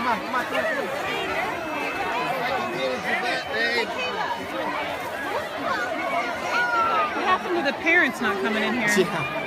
What happened to the parents not coming in here? Yeah.